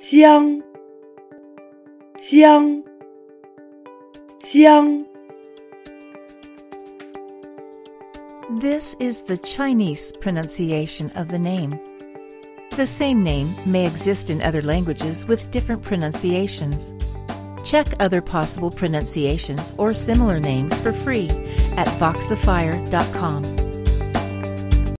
江，江，江。This is the Chinese pronunciation of the name. The same name may exist in other languages with different pronunciations. Check other possible pronunciations or similar names for free at voxifier.com.